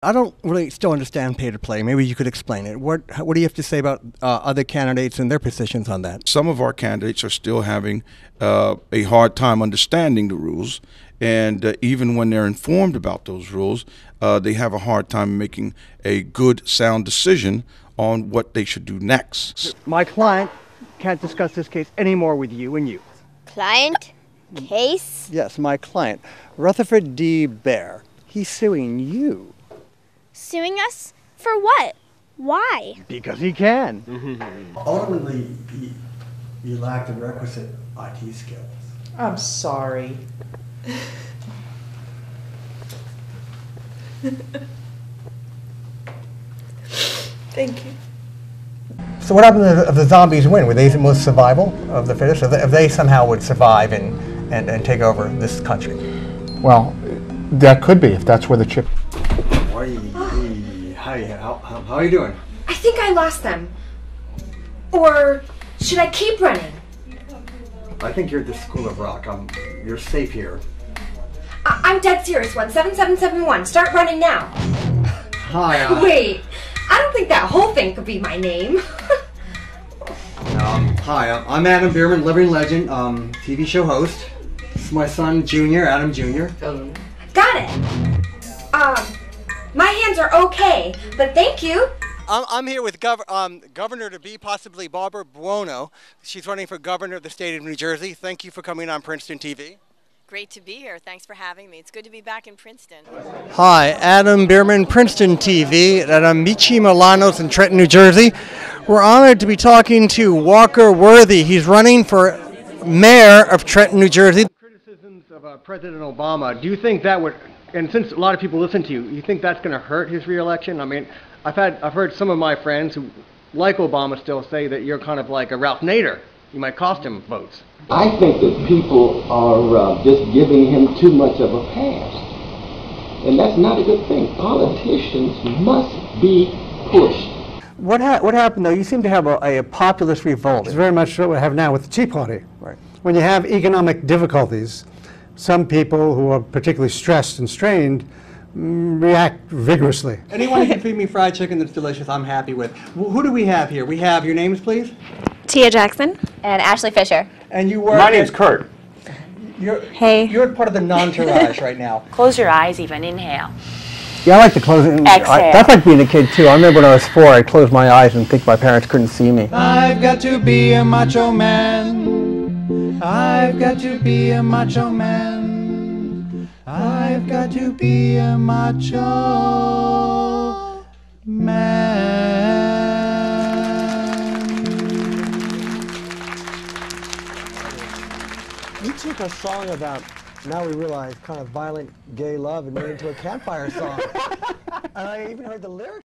I don't really still understand pay to play. Maybe you could explain it. What What do you have to say about uh, other candidates and their positions on that? Some of our candidates are still having uh, a hard time understanding the rules, and uh, even when they're informed about those rules, uh, they have a hard time making a good, sound decision on what they should do next. My client can't discuss this case anymore with you and you. Client? Case? Yes, my client, Rutherford D. Bear. He's suing you Suing us? For what? Why? because he can. Ultimately, he, you lack the requisite IT skills. I'm sorry. Thank you. So what happened if the zombies win? Were they the most survival of the fittest? If they, if they somehow would survive and, and, and take over this country? Well, that could be if that's where the chip. Hi, how, how, how are you doing? I think I lost them. Or should I keep running? I think you're at the School of Rock. Um, you're safe here. I- I'm dead serious. One seven seven seven one. Start running now. Hi, uh, Wait, I don't think that whole thing could be my name. um, hi, I'm- I'm Adam Bierman, living legend, um, TV show host. This is my son, Junior, Adam Junior. Got it. Um, my hands are okay, but thank you. I'm, I'm here with Gov- um, Governor to be, possibly Barbara Buono. She's running for governor of the state of New Jersey. Thank you for coming on Princeton TV. Great to be here. Thanks for having me. It's good to be back in Princeton. Hi, Adam Bierman, Princeton TV at Amici Milano's in Trenton, New Jersey. We're honored to be talking to Walker Worthy. He's running for mayor of Trenton, New Jersey. Criticisms of uh, President Obama. Do you think that would, and since a lot of people listen to you, you think that's going to hurt his reelection? I mean, I've had, I've heard some of my friends who like Obama still say that you're kind of like a Ralph Nader. You might cost him votes. I think that people are uh, just giving him too much of a pass. And that's not a good thing. Politicians must be pushed. What, ha- what happened though? You seem to have a, a populist revolt. It's very much what we have now with the Tea Party. Right. When you have economic difficulties, some people who are particularly stressed and strained mm, react vigorously. Anyone who can feed me fried chicken that's delicious, I'm happy with. Wh- Who do we have here? We have your names, please. Tia Jackson. And Ashley Fisher. And you work. My name's Kurt. You're, Hey. You're part of the non-tourage right now. Close your eyes, even. Inhale. Yeah, I like to close it. Exhale. that's like being a kid too. I remember when I was four, I'd close my eyes and think my parents couldn't see me. I've got to be a macho man. I've got to be a macho man. I've got to be a macho man. You took a song about, now we realize, kind of violent gay love and made it into a campfire song. and I even heard the lyrics.